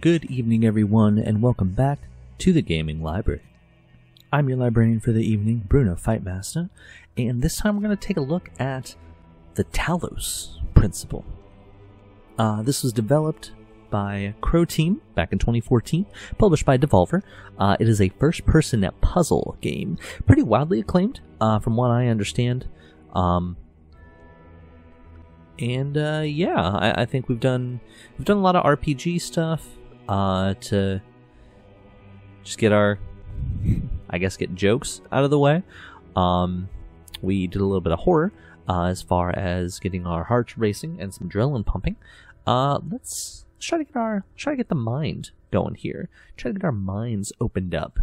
Good evening, everyone, and welcome back to the Gaming Library. I'm your librarian for the evening, Bruno Fightmasta, and this time we're going to take a look at the Talos Principle. Uh, this was developed by Croteam back in 2014, published by Devolver. Uh, it is a first-person puzzle game, pretty widely acclaimed, uh, from what I understand. Um, and uh, yeah, I, I, think we've done we've done a lot of RPG stuff uh, to just get our, I guess, get jokes out of the way. Um, we did a little bit of horror uh, as far as getting our hearts racing and some adrenaline pumping. Uh, let's, try to get our try to get the mind going here. Try to get our minds opened up,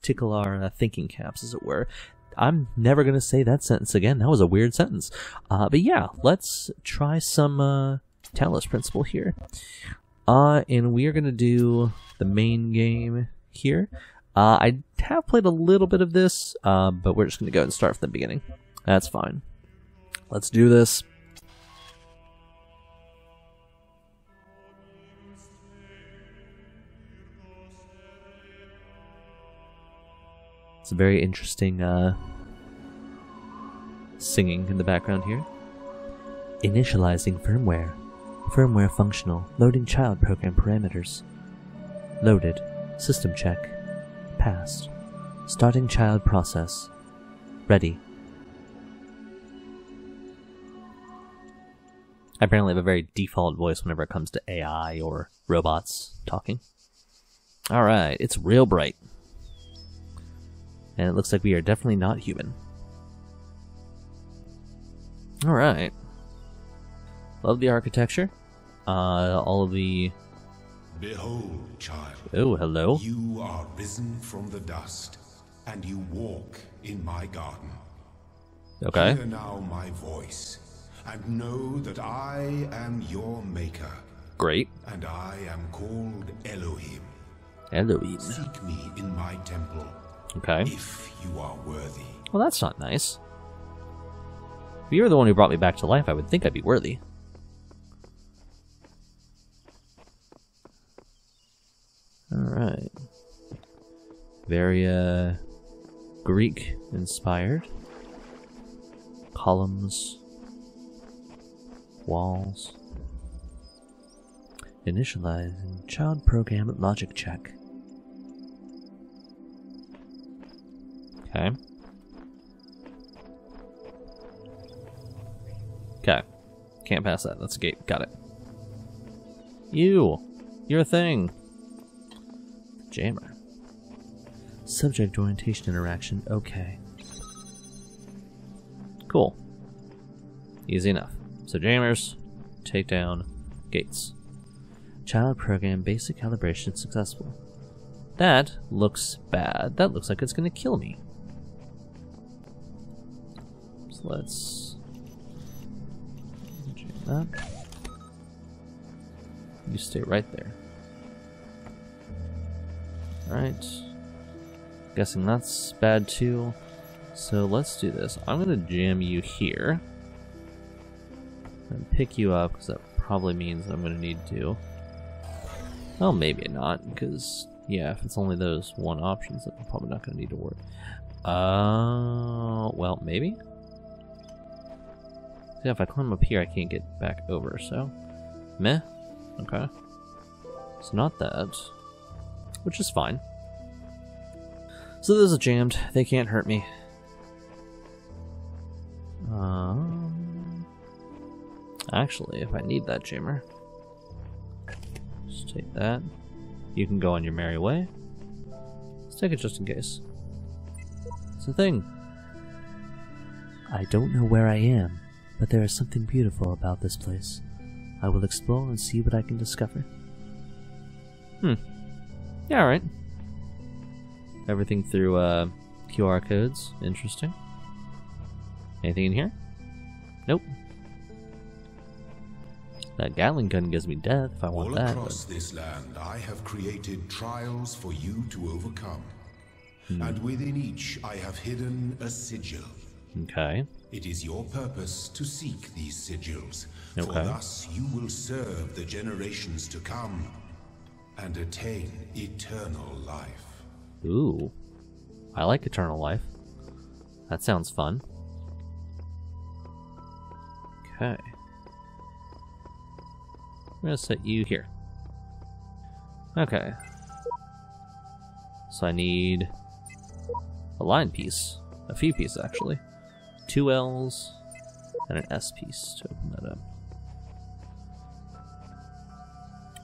tickle our uh, thinking caps, as it were, I'm never going to say that sentence again. That was a weird sentence. Uh, but yeah, let's try some uh, Talos Principle here. Uh, and we are going to do the main game here. Uh, I have played a little bit of this, uh, but we're just going to go and start from the beginning. That's fine. Let's do this. It's a very interesting uh, singing in the background here. Initializing firmware. Firmware functional. Loading child program parameters. Loaded. System check. Passed. Starting child process. Ready. I apparently have a very default voice whenever it comes to AI or robots talking. Alright, it's real bright. And it looks like we are definitely not human. Alright. Love the architecture. Uh, all of the... Behold, child. Oh, hello. You are risen from the dust, and you walk in my garden. Okay. Hear now my voice, and know that I am your maker. Great. And I am called Elohim. Elohim. Seek me in my temple Okay. if you are worthy. Well, that's not nice. If you were the one who brought me back to life, I would think I'd be worthy. Alright. Very, uh, Greek inspired. Columns. Walls. Initializing child program logic check. Okay. Okay. Can't pass that. That's a gate. Got it. You. You're a thing. Jammer. Subject orientation interaction. Okay. Cool. Easy enough. So jammers, take down gates. Child program basic calibration successful. That looks bad. That looks like it's gonna kill me. So let's jam that. You stay right there. Alright. Guessing that's bad too. So let's do this. I'm gonna jam you here. And pick you up, because that probably means I'm gonna need to. Well, maybe not, because, yeah, if it's only those one options, I'm probably not gonna need to work. Uh, well, maybe? See, if I climb up here, I can't get back over, so... Meh. Okay. It's not that. Which is fine. So those are jammed. They can't hurt me. Um, actually, if I need that jammer, just take that. You can go on your merry way. Let's take it just in case. It's a thing. I don't know where I am, but there is something beautiful about this place. I will explore and see what I can discover. Hmm. Yeah, alright. Everything through uh, QR codes. Interesting. Anything in here? Nope. That Gatling gun gives me death if I want All that. across but- this land, I have created trials for you to overcome. Hmm. And within each, I have hidden a sigil. Okay. It is your purpose to seek these sigils, for thus you will serve the generations to come. And attain eternal life. Ooh. I like eternal life. That sounds fun. Okay. I'm gonna set you here. Okay. So I need a line piece. A few pieces, actually. Two L's and an S piece to open that up.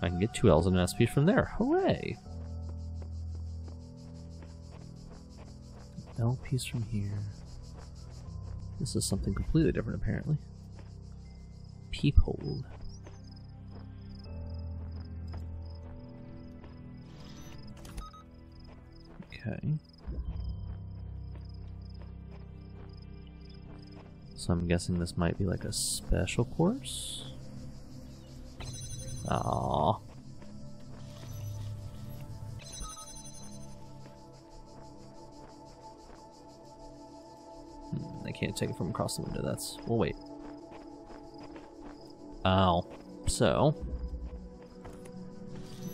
I can get two L's and an S piece from there. Hooray! L piece from here. This is something completely different, apparently. Peephole. Okay. So I'm guessing this might be like a special course? Aww. Hmm, I can't take it from across the window, that's... We'll wait. Ow. So...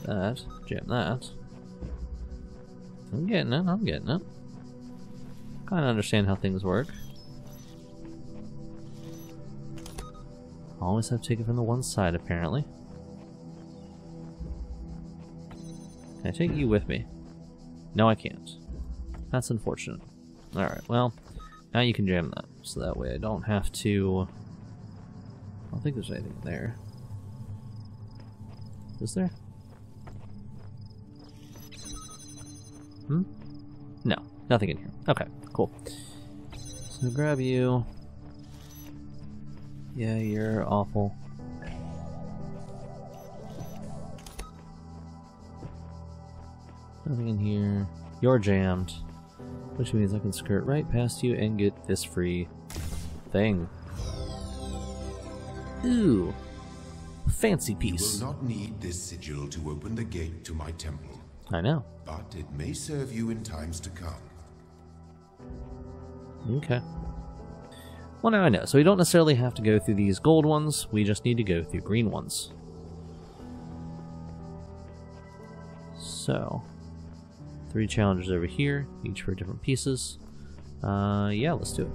That. Jam that. I'm getting it, I'm getting it. Kinda understand how things work. Always have to take it from the one side, apparently. Can I take you with me? No, I can't. That's unfortunate. Alright, well, now you can jam that, so that way I don't have to... I don't think there's anything there. Is there? Hmm? No, nothing in here. Okay, cool. So grab you. Yeah, you're awful. Nothing in here. You're jammed. Which means I can skirt right past you and get this free thing. Ooh. Fancy You piece. will not need this sigil to open the gate to my temple, I know. but it may serve you in times to come. Okay. Well, now I know. So we don't necessarily have to go through these gold ones. We just need to go through green ones. So, three challenges over here, each for different pieces. Uh, yeah, let's do it.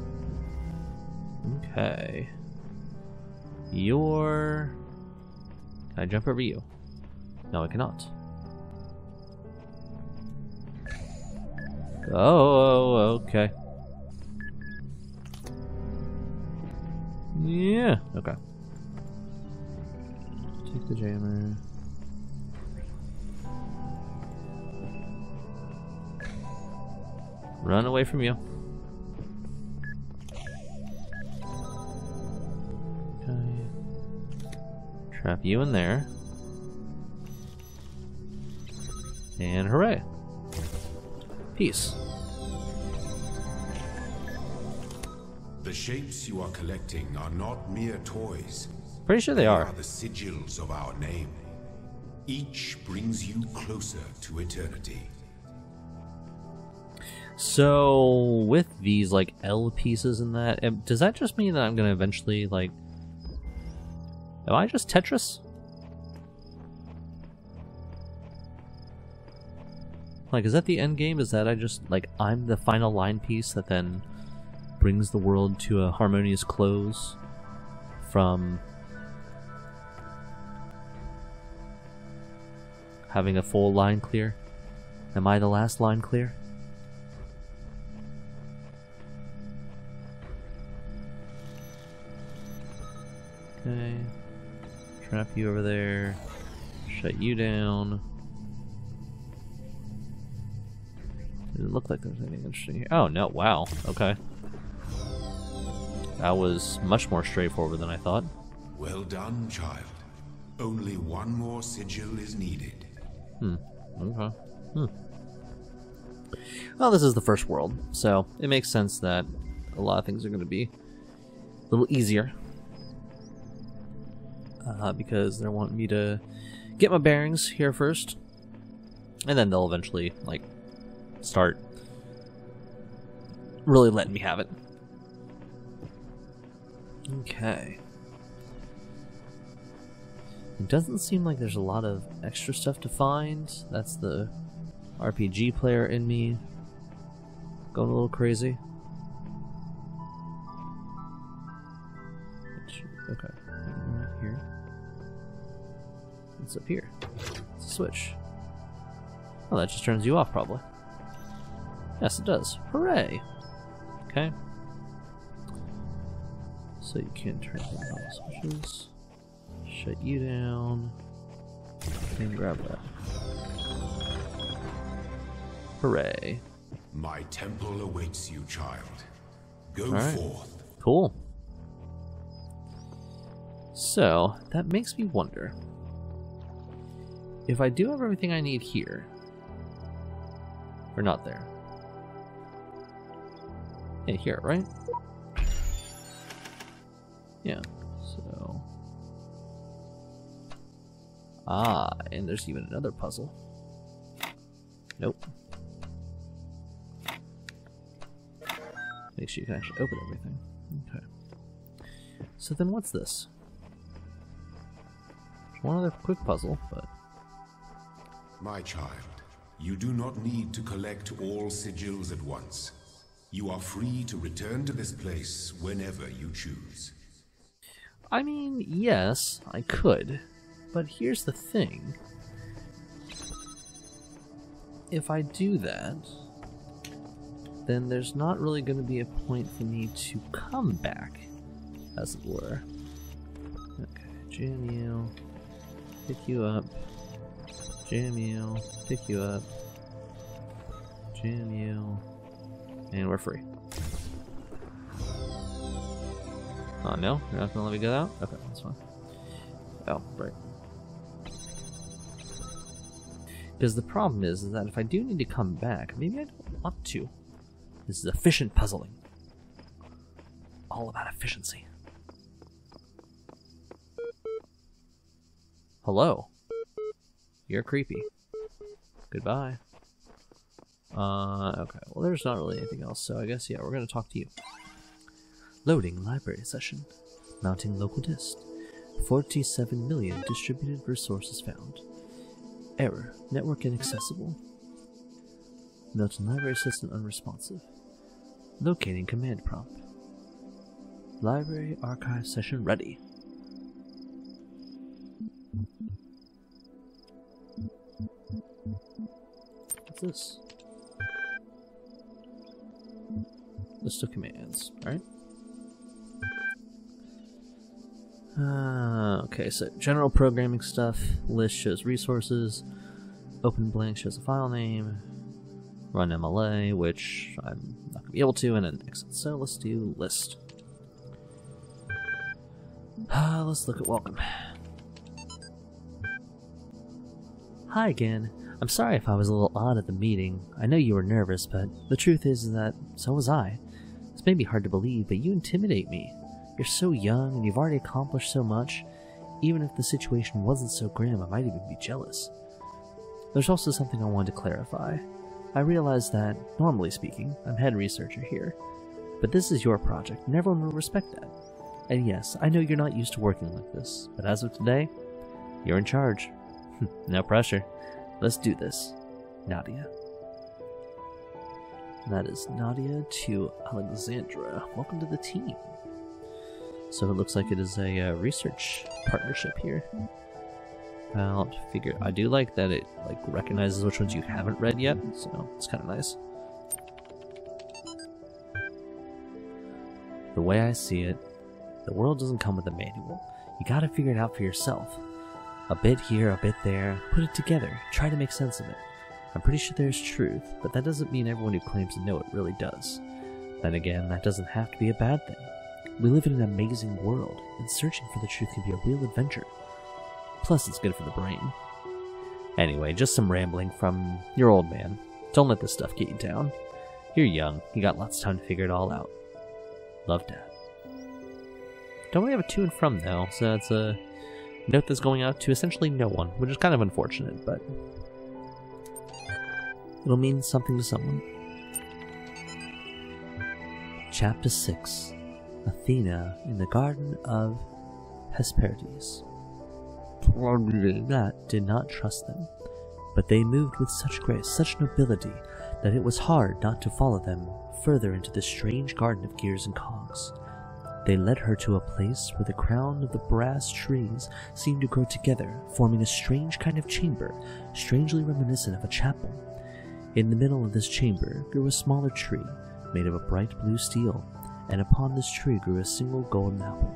Okay. Your... Can I jump over you? No, I cannot. Oh, okay. Yeah, okay. Take the jammer. Run away from you. Okay. Trap you in there. And hooray. Peace. The shapes you are collecting are not mere toys. Pretty sure they They are. are the sigils of our name. Each brings you closer to eternity. So with these like L pieces and that, does that just mean that I'm gonna eventually like? Am I just Tetris? Like, is that the end game? Is that I just like I'm the final line piece that then brings the world to a harmonious close from having a full line clear? Am I the last line clear? Trap you over there. Shut you down. Doesn't look like there's anything interesting here. Oh, no. Wow. Okay. That was much more straightforward than I thought. Well done, child. Only one more sigil is needed. Hmm. Okay. Hmm. Well, this is the first world, so it makes sense that a lot of things are going to be a little easier. Uh, because they're wanting me to get my bearings here first. And then they'll eventually, like, start really letting me have it. Okay. It doesn't seem like there's a lot of extra stuff to find. That's the RPG player in me going a little crazy. What's up here? It's a switch. Oh, that just turns you off, probably. Yes, it does. Hooray! Okay. So you can turn on the switches. Shut you down. And grab that. Hooray. My temple awaits you, child. Go right. forth. Cool. So, that makes me wonder. If I do have everything I need here, or not there. Hey, here, right? Yeah, so... Ah, and there's even another puzzle. Nope. Make sure you can actually open everything. Okay. So then what's this? One other quick puzzle, but... My child, you do not need to collect all sigils at once. You are free to return to this place whenever you choose. I mean, yes, I could. But here's the thing. If I do that, then there's not really going to be a point for me to come back, as it were. Okay, you, pick you up, jam you, pick you up, jam you, and we're free. Oh no, you're not gonna let me get out? Okay, that's fine. Oh, right. Because the problem is, is that if I do need to come back, maybe I don't want to. This is efficient puzzling. All about efficiency. Hello. You're creepy. Goodbye. Uh, okay. Well, there's not really anything else, so I guess, yeah, we're gonna talk to you. Loading library session. Mounting local disk. 47 million distributed resources found. Error. Network inaccessible. Milton library system unresponsive. Locating command prompt. Library archive session ready. What's this? List of commands, right? Uh, okay, so general programming stuff. List shows resources. Open blank shows a file name. Run MLA, which I'm not going to be able to, and an exit. So let's do list. Uh, let's look at welcome. Hi again. I'm sorry if I was a little odd at the meeting. I know you were nervous, but the truth is that so was I. This may be hard to believe, but you intimidate me. You're so young and you've already accomplished so much. Even if the situation wasn't so grim, I might even be jealous. There's also something I wanted to clarify. I realize that, normally speaking, I'm head researcher here, but this is your project and everyone will respect that. And yes, I know you're not used to working like this, but as of today, you're in charge. no pressure. Let's do this. Nadia. That is Nadia to Alexandra. Welcome to the team. So it looks like it is a uh, research partnership here. I'll figure. I do like that it like recognizes which ones you haven't read yet, so it's kind of nice. The way I see it, the world doesn't come with a manual. You gotta figure it out for yourself. A bit here, a bit there, put it together, try to make sense of it. I'm pretty sure there's truth, but that doesn't mean everyone who claims to know it really does. Then again, that doesn't have to be a bad thing. We live in an amazing world, and searching for the truth can be a real adventure. Plus, it's good for the brain. Anyway, just some rambling from your old man. Don't let this stuff get you down. You're young, you got lots of time to figure it all out. Love, Dad. Don't really have a to and from, though, so that's a note that's going out to essentially no one, which is kind of unfortunate, but it'll mean something to someone. Chapter 6 Athena in the Garden of Hesperides. that did not trust them, but they moved with such grace, such nobility, that it was hard not to follow them further into the strange garden of gears and cogs. They led her to a place where the crown of the brass trees seemed to grow together, forming a strange kind of chamber, strangely reminiscent of a chapel. In the middle of this chamber grew a smaller tree, made of a bright blue steel, and upon this tree grew a single golden apple.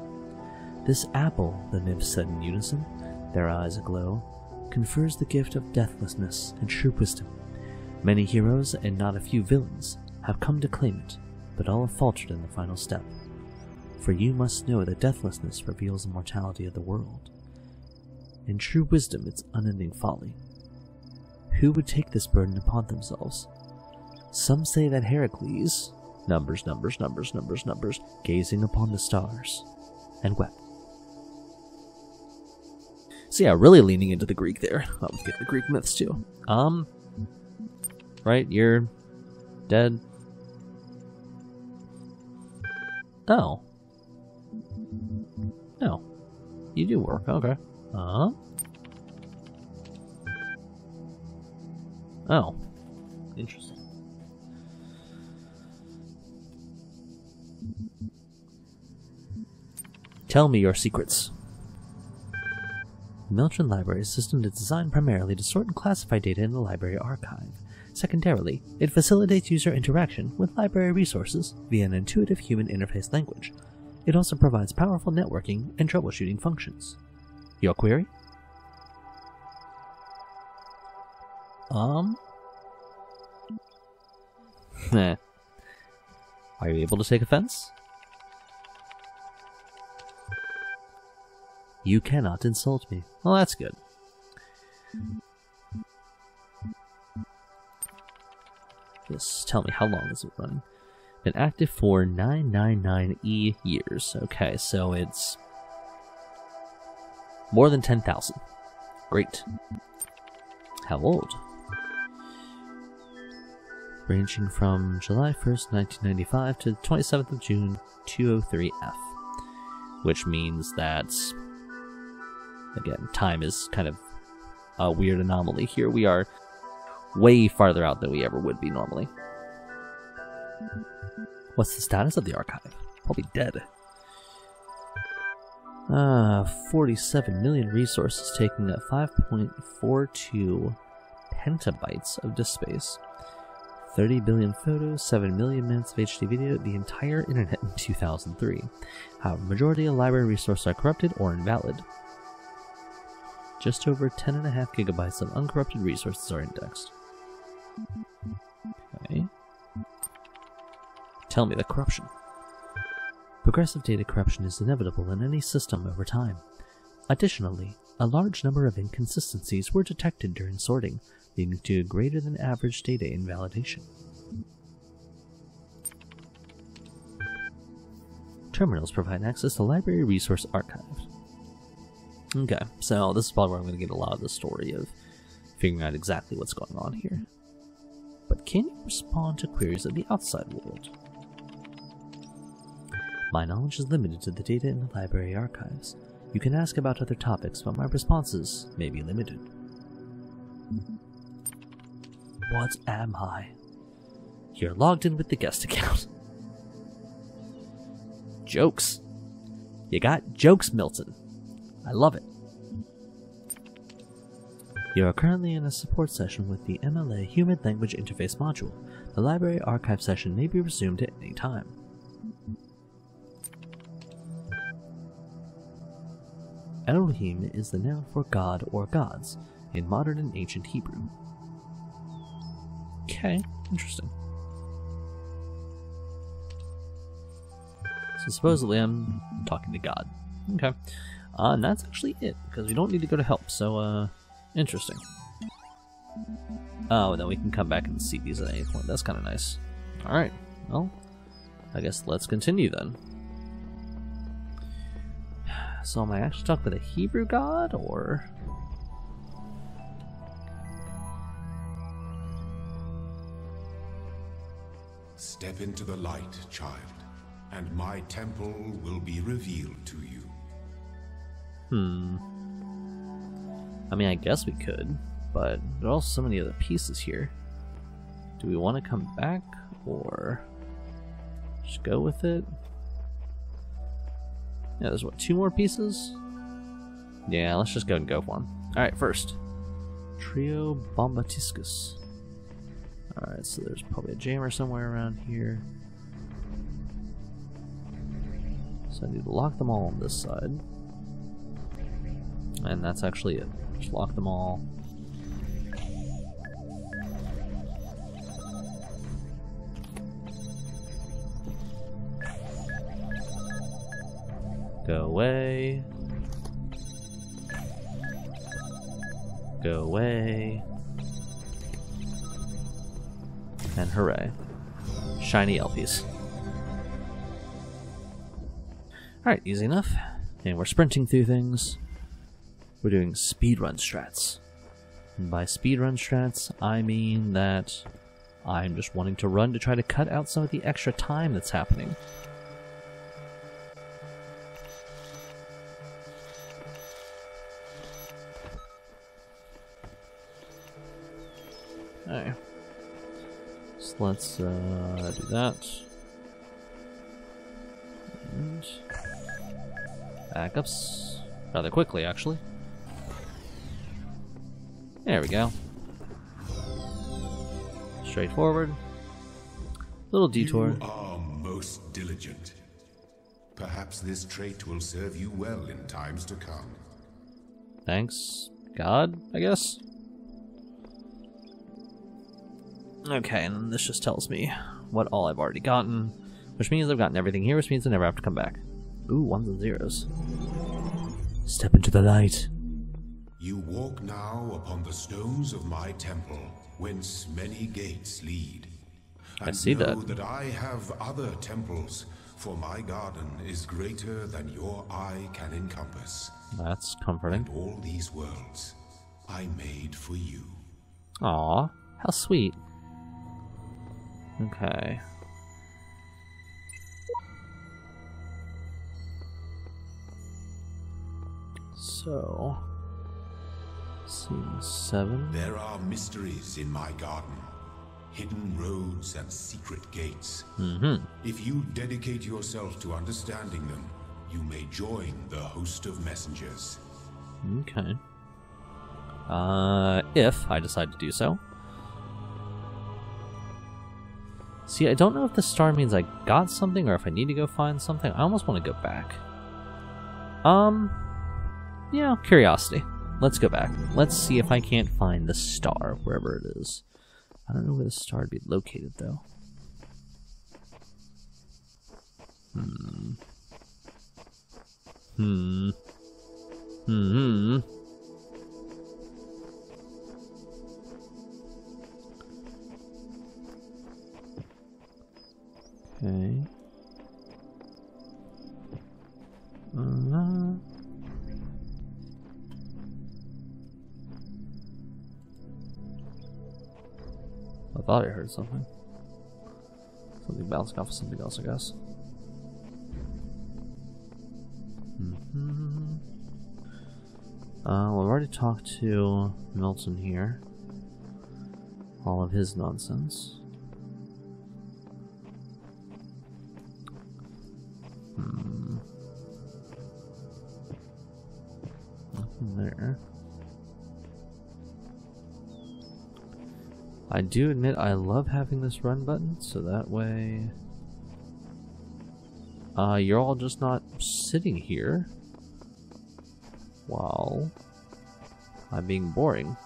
This apple, the nymphs said in unison, their eyes aglow, confers the gift of deathlessness and true wisdom. Many heroes and not a few villains have come to claim it, but all have faltered in the final step. For you must know that deathlessness reveals the mortality of the world, and true wisdom its unending folly. Who would take this burden upon themselves? Some say that Heracles, numbers, numbers, numbers, numbers, numbers, gazing upon the stars, and wept. So yeah, really leaning into the Greek there. Oh, get the Greek myths too. Um, right, you're dead. Oh. No. You do work, okay. Uh-huh. Oh. Interesting. Tell me your secrets. The Milton Library system is designed primarily to sort and classify data in the library archive. Secondarily, it facilitates user interaction with library resources via an intuitive human interface language. It also provides powerful networking and troubleshooting functions. Your query? Um? Meh. Are you able to take offense? You cannot insult me. Well, that's good. Just tell me how long is it running? Been active for 999e years. Okay, so it's more than 10,000. Great. How old? Ranging from July 1st, 1995 to the 27th of June 203F. Which means that again, time is kind of a weird anomaly here. We are way farther out than we ever would be normally. What's the status of the archive? Probably dead. Ah, 47 million resources taking up 5.42 petabytes of disk space. 30 billion photos, 7 million minutes of HD video, the entire internet in 2003. However, majority of library resources are corrupted or invalid. Just over 10.5 gigabytes of uncorrupted resources are indexed. Okay. Tell me the corruption. Progressive data corruption is inevitable in any system over time. Additionally, a large number of inconsistencies were detected during sorting, leading to greater than average data invalidation. Terminals provide access to library resource archives. Okay, so this is probably where I'm going to get a lot of the story of figuring out exactly what's going on here. But can you respond to queries of the outside world? My knowledge is limited to the data in the library archives. You can ask about other topics, but my responses may be limited. What am I? You're logged in with the guest account. Jokes. You got jokes, Milton. I love it. You are currently in a support session with the MLA Human Language Interface module. The library archive session may be resumed at any time. Elohim is the noun for God or gods in modern and ancient Hebrew. Okay, interesting. So supposedly I'm talking to God. Okay. Uh, and that's actually it, because we don't need to go to help, so, uh, interesting. Oh, and then we can come back and see these at any point. That's kind of nice. Alright, well, I guess let's continue then. So am I actually talking with a Hebrew god, or... Step into the light, child, and my temple will be revealed to you. Hmm. I mean, I guess we could, but there are also so many other pieces here. Do we want to come back, or just go with it? Yeah, there's what, two more pieces? Yeah, let's just go and go for them. Alright, first. Trio Bombatiscus. Alright, so there's probably a jammer somewhere around here. So I need to lock them all on this side. And that's actually it. Just lock them all. Go away. Go away. And hooray. Shiny Elpies. Alright, easy enough. And we're sprinting through things. We're doing speedrun strats. And by speedrun strats, I mean that I'm just wanting to run to try to cut out some of the extra time that's happening. Let's uh, do that. And backups. Rather quickly, actually. There we go. Straightforward. Little detour. You are most diligent. Perhaps this trait will serve you well in times to come. Thanks, God, I guess. Okay, and this just tells me what all I've already gotten, which means I've gotten everything here, which means I never have to come back. Ooh, ones and zeros. Step into the light. You walk now upon the stones of my temple, whence many gates lead. And I see know that. that I have other temples, for my garden is greater than your eye can encompass. That's comforting. And all these worlds I made for you. Aw, how sweet. Okay. So, scene seven. There are mysteries in my garden, hidden roads and secret gates. Mm-hmm. If you dedicate yourself to understanding them, you may join the host of messengers. Okay. Uh, if I decide to do so. See, I don't know if the star means I got something or if I need to go find something. I almost want to go back. Um, yeah, curiosity. Let's go back. Let's see if I can't find the star, wherever it is. I don't know where the star would be located, though. Hmm. Hmm. Hmm. Okay. Uh, I thought I heard something. Something bouncing off of something else, I guess. hmm Uh, well, I've already talked to Milton here. All of his nonsense. Nothing there. I do admit I love having this run button, so that way... Uh, you're all just not sitting here while I'm being boring.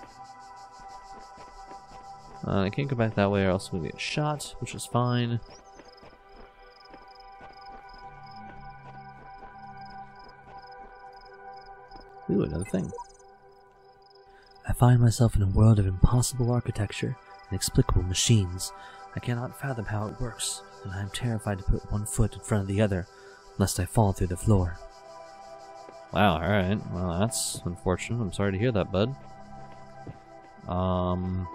Uh, I can't go back that way or else I'm gonna get shot, which is fine. Ooh, another thing. I find myself in a world of impossible architecture, inexplicable machines. I cannot fathom how it works, and I am terrified to put one foot in front of the other, lest I fall through the floor. Wow, alright. Well, that's unfortunate. I'm sorry to hear that, bud. Um...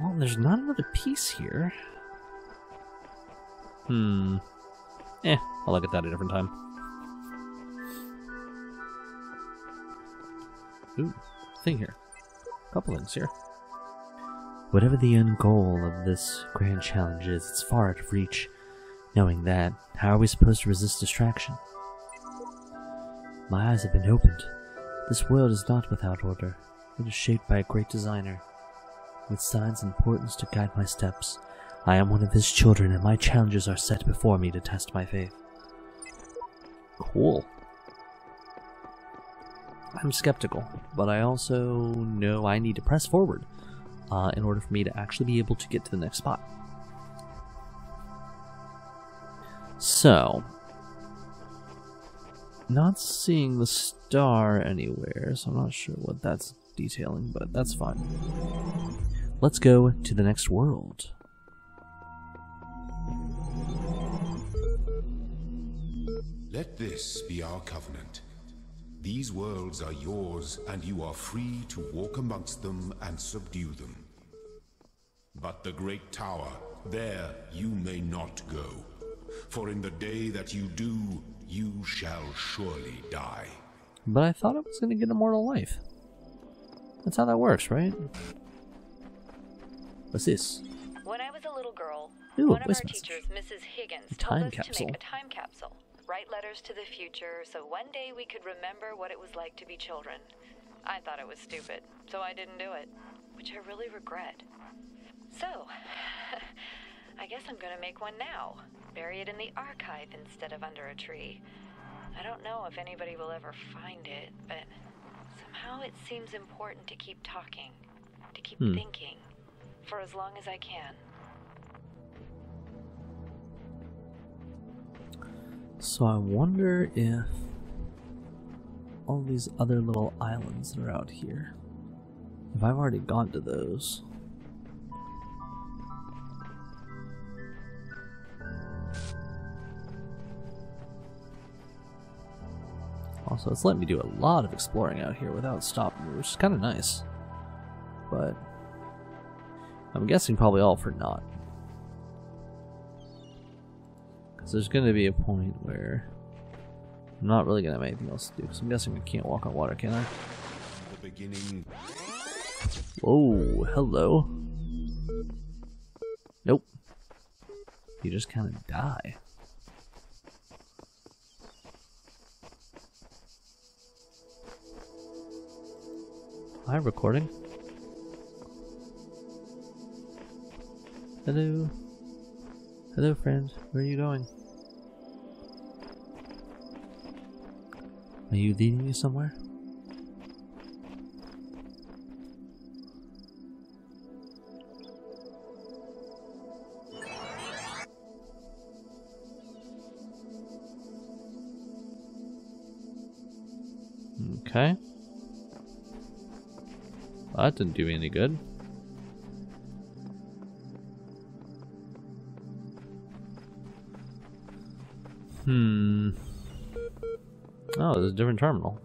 Well, there's not another piece here. Hmm. Eh, I'll look at that a different time. Ooh, thing here. A couple things here. Whatever the end goal of this grand challenge is, it's far out of reach. Knowing that, how are we supposed to resist distraction? My eyes have been opened. This world is not without order. It is shaped by a great designer, with signs and portents to guide my steps. I am one of his children, and my challenges are set before me to test my faith. Cool. I'm skeptical, but I also know I need to press forward uh, in order for me to actually be able to get to the next spot. So, not seeing the star anywhere, so I'm not sure what that's detailing, but that's fine. Let's go to the next world. Let this be our covenant. These worlds are yours, and you are free to walk amongst them and subdue them. But the Great Tower, there you may not go. For in the day that you do, you shall surely die. But I thought I was going to get immortal life. That's how that works, right? What's this? When I was a little girl, Ooh, one of our teachers, Mrs. Higgins, told time us capsule. to make a time capsule, write letters to the future, so one day we could remember what it was like to be children. I thought it was stupid, so I didn't do it, which I really regret. So, I guess I'm gonna make one now. Bury it in the archive instead of under a tree. I don't know if anybody will ever find it, but somehow it seems important to keep talking, to keep Hmm. thinking, for as long as I can. So I wonder if all these other little islands that are out here, if I've already gone to those. Also, it's letting me do a lot of exploring out here without stopping, which is kind of nice. But I'm guessing probably all for naught. Because there's going to be a point where I'm not really going to have anything else to do. Because I'm guessing I can't walk on water, can I? The beginning Whoa, hello. Nope. You just kind of die. Hi, recording. Hello. Hello, friend. Where are you going? Are you leading me somewhere? Okay. Well, that didn't do me any good. Hmm. Oh, there's a different terminal.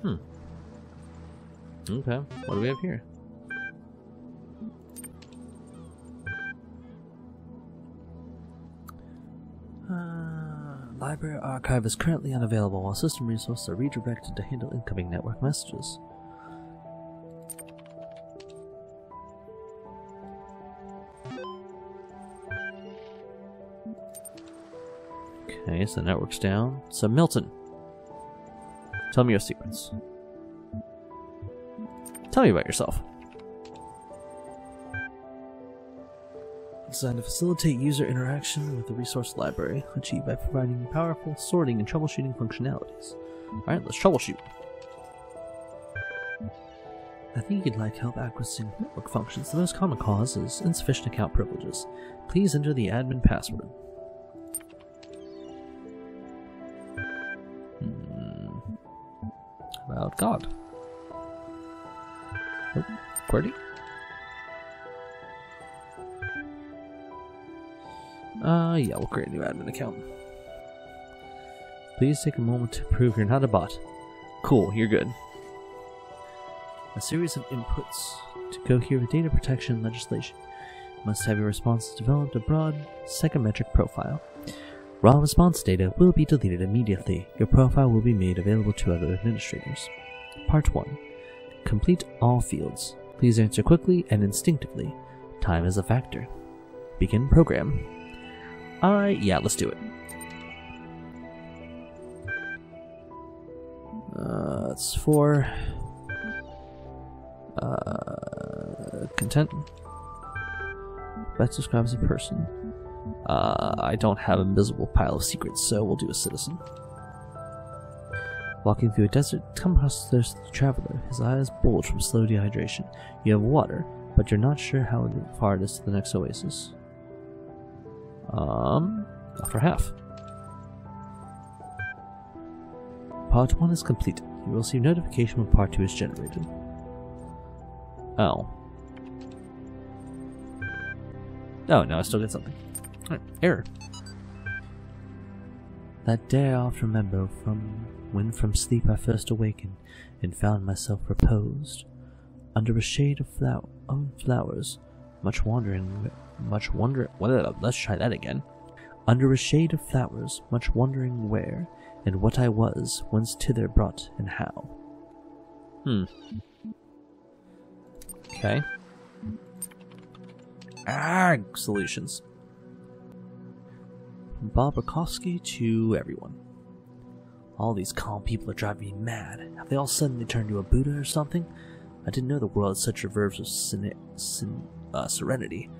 Hmm. Okay, what do we have here? Uh, library archive is currently unavailable while system resources are redirected to handle incoming network messages. Okay, so the network's down. So Milton, tell me your secrets. Tell me about yourself. Designed to facilitate user interaction with the resource library, achieved by providing powerful sorting and troubleshooting functionalities. Alright, let's troubleshoot. I think you'd like help accessing network functions. The most common cause is insufficient account privileges. Please enter the admin password. About God. Oh, QWERTY? Uh, yeah, we'll create a new admin account. Please take a moment to prove you're not a bot. Cool, you're good. A series of inputs to cohere with data protection legislation. Must have your responses developed a broad psychometric profile. Raw response data will be deleted immediately. Your profile will be made available to other administrators. Part 1. Complete all fields. Please answer quickly and instinctively. Time is a factor. Begin program. Uh, yeah, let's do it. Uh, that's four. Uh, content. Best describes a person. Uh, I don't have a miserable pile of secrets, so we'll do a citizen. Walking through a desert, come across the traveler. His eyes bulge from slow dehydration. You have water, but you're not sure how far it is to the next oasis. Um, for half. Part 1 is complete. You will receive notification when Part 2 is generated. Oh. Oh, no, I still get something. Error. That day I often remember from when from sleep I first awakened and found myself reposed under a shade of, flower, of flowers, much wandering, much wonder. Well, let's try that again. Under a shade of flowers, much wondering where and what I was, whence thither brought, and how. Hmm. Okay. Ah, solutions. Bob Rakowski to everyone. All these calm people are driving me mad. Have they all suddenly turned to a Buddha or something? I didn't know the world had such reverse of uh, serenity.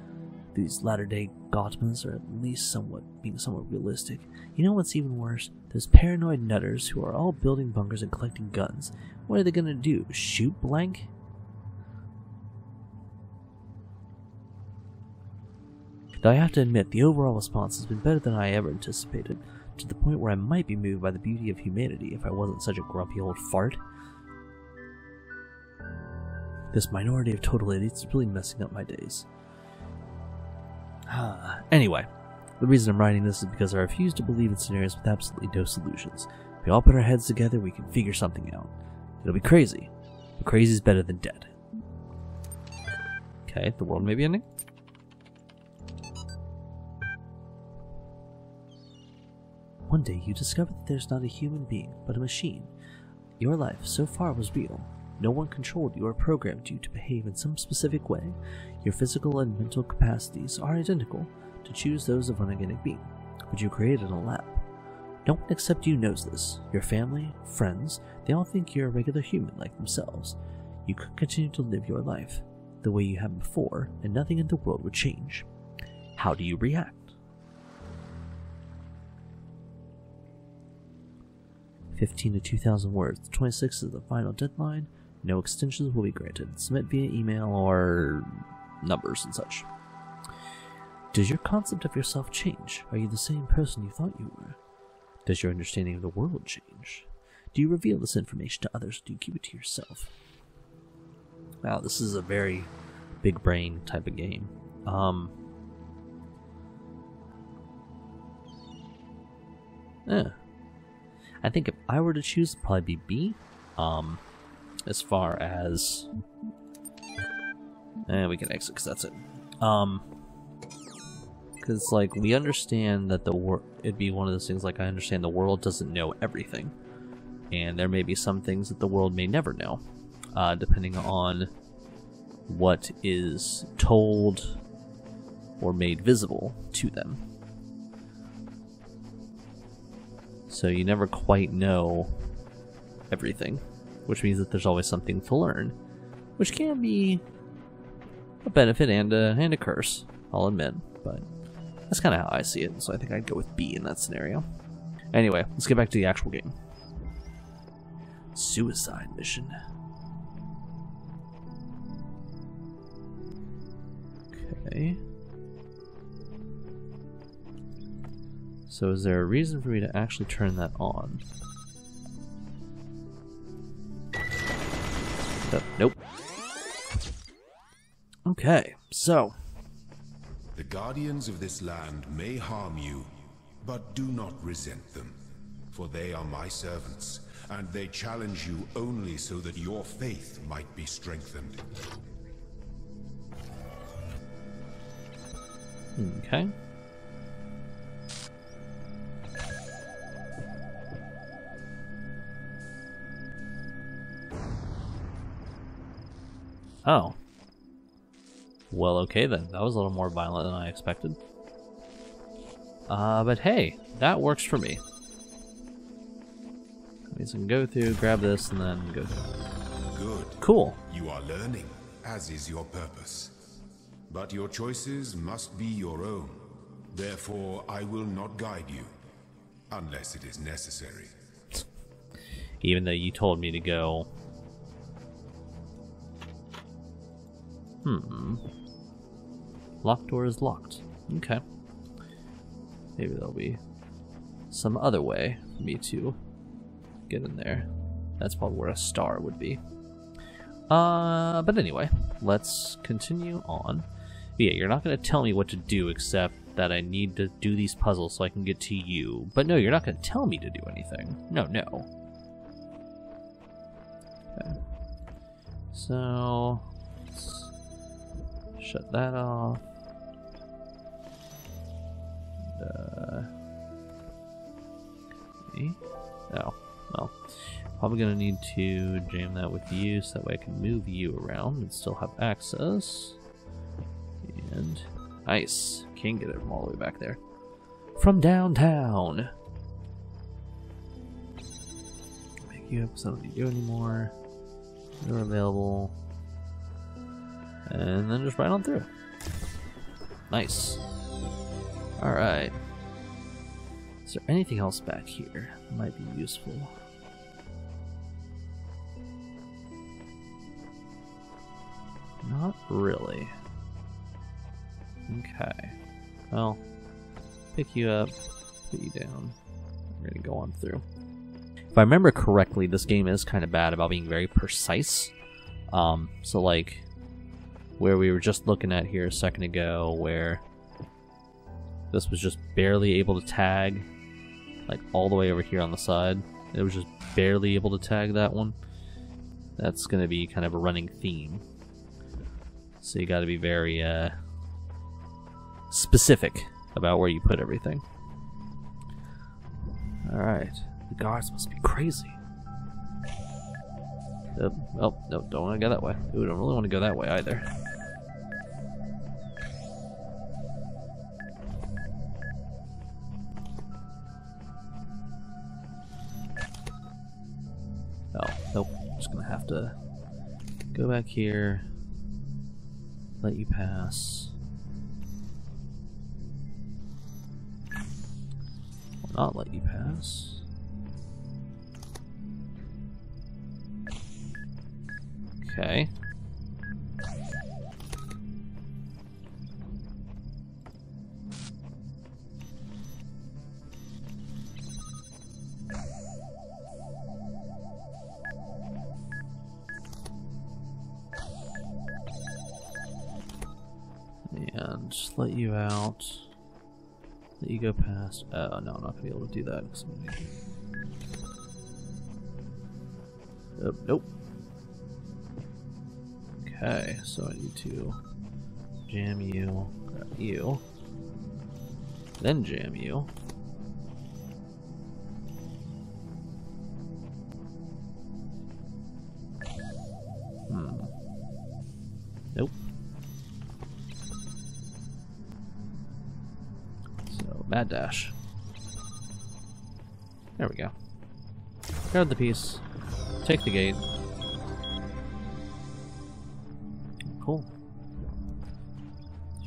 These latter-day Gautams are at least somewhat being somewhat realistic. You know what's even worse? Those paranoid nutters who are all building bunkers and collecting guns. What are they gonna do? Shoot blank? Though I have to admit, the overall response has been better than I ever anticipated, to the point where I might be moved by the beauty of humanity if I wasn't such a grumpy old fart. This minority of total idiots is really messing up my days. Ah, anyway, the reason I'm writing this is because I refuse to believe in scenarios with absolutely no solutions. If we all put our heads together, we can figure something out. It'll be crazy, but crazy is better than dead. Okay, the world may be ending. One day you discover that there's not a human being, but a machine. Your life so far was real. No one controlled you or programmed you to behave in some specific way. Your physical and mental capacities are identical, to choose those of an organic being, but you created a lab. No one except you knows this. Your family, friends, they all think you're a regular human like themselves. You could continue to live your life the way you have before, and nothing in the world would change. How do you react? 15 to 2,000 words. The 26th is the final deadline. No extensions will be granted. Submit via email or numbers and such. Does your concept of yourself change? Are you the same person you thought you were? Does your understanding of the world change? Do you reveal this information to others or do you keep it to yourself? Wow, this is a very big brain type of game. Um, yeah. I think if I were to choose, it'd probably be B. Um, as far as, and eh, we can exit because that's it. Um, because like we understand that the world, it'd be one of those things like I understand the world doesn't know everything, and there may be some things that the world may never know, uh, depending on what is told or made visible to them. So you never quite know everything, which means that there's always something to learn, which can be a benefit and a, and a curse, I'll admit, but that's kind of how I see it, so I think I'd go with B in that scenario. Anyway, let's get back to the actual game. Suicide mission. Okay. So is there a reason for me to actually turn that on? Uh, nope. Okay, so. The guardians of this land may harm you, but do not resent them. For they are my servants, and they challenge you only so that your faith might be strengthened. Okay. Oh. Well, okay then. That was a little more violent than I expected. Uh, but hey, that works for me. That means I can go through, grab this, and then go through. Good. Cool. You are learning, as is your purpose. But your choices must be your own. Therefore, I will not guide you, unless it is necessary. Even though you told me to go. Hmm. Locked door is locked. Okay. Maybe there'll be some other way for me to get in there. That's probably where a star would be. Uh, but anyway, let's continue on. Yeah, you're not going to tell me what to do except that I need to do these puzzles so I can get to you. But no, you're not going to tell me to do anything. No, no. Okay. So, shut that off. Uh, okay. Oh, well. Probably gonna need to jam that with you so that way I can move you around and still have access. And nice. Can't get it from all the way back there. From downtown. Make you up so I don't need you anymore. You're available. And then just right on through. Nice. Alright. Is there anything else back here that might be useful? Not really. Okay. Well, pick you up, put you down. We're gonna go on through. If I remember correctly, this game is kind of bad about being very precise. Um, so like, where we were just looking at here a second ago, where this was just barely able to tag, like all the way over here on the side. It was just barely able to tag that one. That's gonna be kind of a running theme. So you gotta be very, uh, specific about where you put everything. Alright. The guards must be crazy. Uh, oh, no, don't want to go that way. Ooh, don't really want to go that way either. Have to go back here, let you pass. Will not let you pass. Okay. Oh, no, I'm not going to be able to do that. Gonna- nope. Okay, so I need to jam you, grab you, then jam you. Hmm. Nope. Mad dash. There we go. Grab the piece, take the gate. Cool.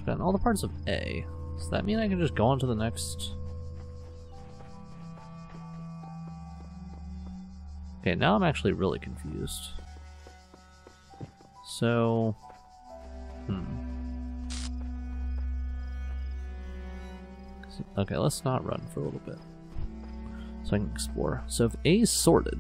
Gotten all the parts of A. Does that mean I can just go on to the next? Okay, now I'm actually really confused. So, hmm. Okay, let's not run for a little bit. So I can explore. So if A is sorted,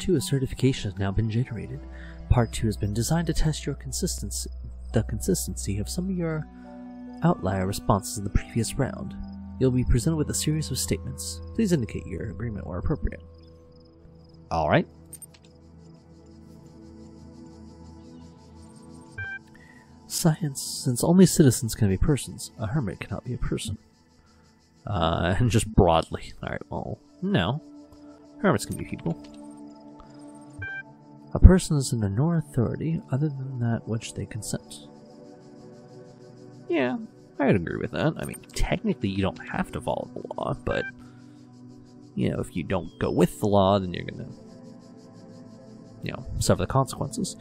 Part 2 of certification has now been generated. Part 2 has been designed to test your consistency the consistency of some of your outlier responses in the previous round. you'll be presented with a series of statements. Please indicate your agreement where appropriate. Alright. Science, since only citizens can be persons, a hermit cannot be a person. Uh, and just broadly. Alright, well, no. Hermits can be people. A person is under no authority other than that which they consent. Yeah, I'd agree with that. I mean, technically, you don't have to follow the law, but you know, if you don't go with the law, then you're gonna, you know, suffer the consequences.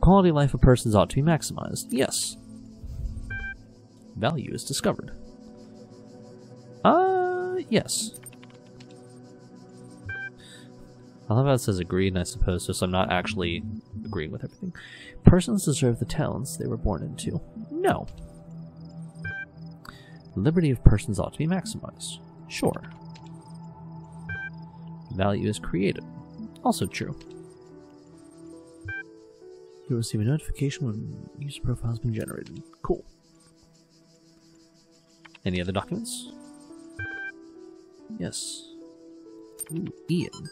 Quality of life of persons ought to be maximized. Yes. Value is discovered. Uh, yes. I love how it says agreed, and I suppose so, so I'm not actually agreeing with everything. Persons deserve the talents they were born into. No. Liberty of persons ought to be maximized. Sure. Value is created. Also true. You'll receive a notification when user profile has been generated. Cool. Any other documents? Yes. Ooh, Ian.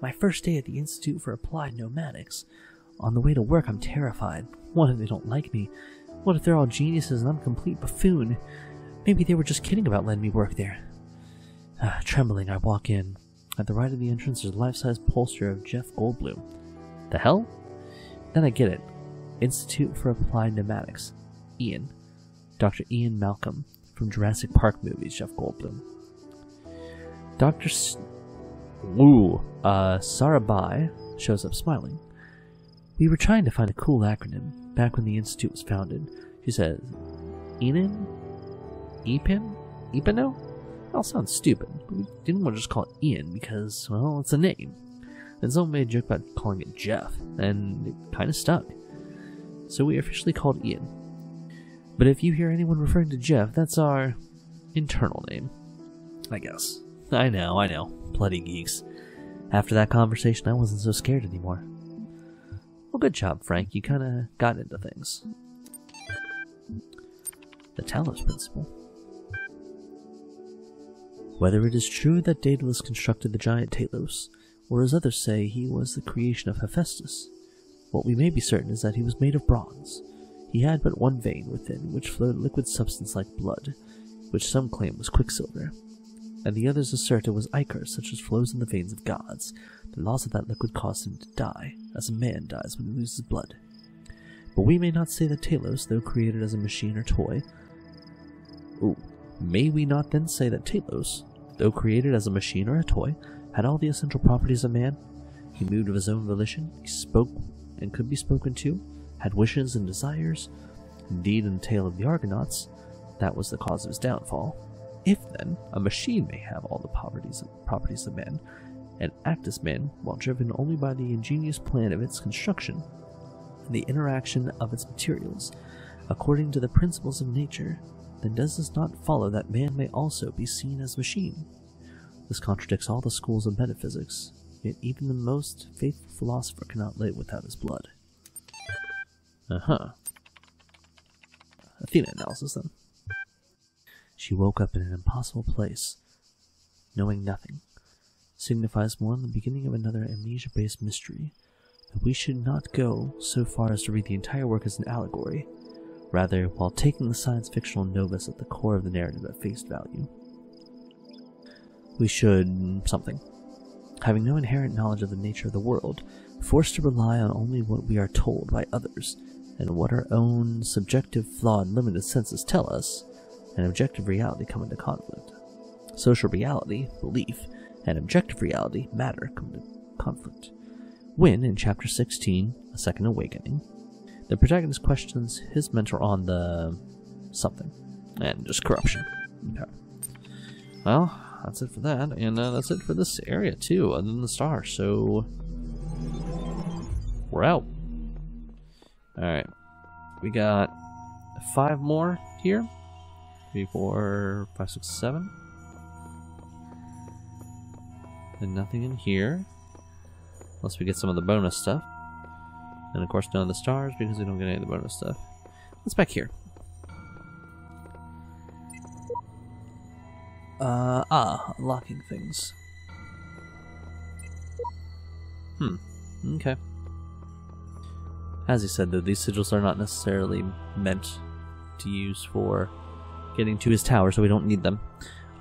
My first day at the Institute for Applied Noematics. On the way to work, I'm terrified. What if they don't like me? What if they're all geniuses and I'm a complete buffoon? Maybe they were just kidding about letting me work there. Ah, trembling, I walk in. At the right of the entrance, is a life-size poster of Jeff Goldblum. The hell? Then I get it. Institute for Applied Noematics. Ian. Dr. Ian Malcolm from Jurassic Park movies, Jeff Goldblum. Dr. S- Ooh, uh, Sarabai shows up smiling. We were trying to find a cool acronym back when the institute was founded. She says, Enan? Epin? Epino? That all sounds stupid. We didn't want to just call it Ian because, well, it's a name. And someone made a joke about calling it Jeff, and it kind of stuck. So we officially called Ian. But if you hear anyone referring to Jeff, that's our internal name. I guess. I know, I know. Bloody geeks. After that conversation, I wasn't so scared anymore. Well, good job, Frank. You kind of got into things. The Talos Principle. Whether it is true that Daedalus constructed the giant Talos, or as others say he was the creation of Hephaestus, what we may be certain is that he was made of bronze. He had but one vein within which flowed a liquid substance like blood, which some claim was quicksilver, and the others assert it was ichor such as flows in the veins of gods. The loss of that liquid caused him to die, as a man dies when he loses blood. But we may not say that Talos, though created as a machine or toy, ooh, may we not then say that Talos, though created as a machine or a toy, had all the essential properties of man? He moved of his own volition, he spoke and could be spoken to, had wishes and desires. Indeed, in the tale of the Argonauts, that was the cause of his downfall. If then a machine may have all the properties properties of man, and act as man while driven only by the ingenious plan of its construction and the interaction of its materials, according to the principles of nature, then does this not follow that man may also be seen as machine? This contradicts all the schools of metaphysics, yet even the most faithful philosopher cannot live without his blood. Uh huh. Athena analysis then. She woke up in an impossible place, knowing nothing. Signifies more than the beginning of another amnesia based mystery. That we should not go so far as to read the entire work as an allegory, rather, while taking the science fictional novum at the core of the narrative at face value. We should something. Having no inherent knowledge of the nature of the world, forced to rely on only what we are told by others, and what our own subjective, flawed, limited senses tell us, and objective reality come into conflict. Social reality, belief, and objective reality, matter, come into conflict. When, in chapter 16, A Second Awakening, the protagonist questions his mentor on the something, and just corruption. Okay. Well, that's it for that, and uh, that's it for this area too, other than the star, so we're out. Alright. We got five more here. Three, four, five, six, seven. And nothing in here. Unless we get some of the bonus stuff. And of course none of the stars because we don't get any of the bonus stuff. What's back here? Uh, ah, unlocking things. Hmm. Okay. As he said, though, these sigils are not necessarily meant to use for getting to his tower, so we don't need them.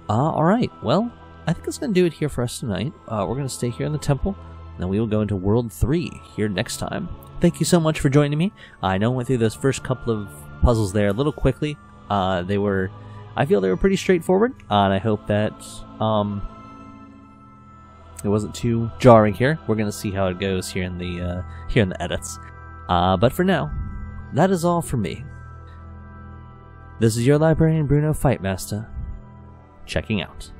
Uh, alright, well, I think that's going to do it here for us tonight. Uh, we're going to stay here in the temple, and then we will go into World 3 here next time. Thank you so much for joining me. I know I went through those first couple of puzzles there a little quickly. Uh, they were, I feel they were pretty straightforward, uh, and I hope that um, it wasn't too jarring here. We're going to see how it goes here in the uh, here in the edits. Uh, but for now, that is all for me. This is your librarian Bruno Fightmasta, checking out.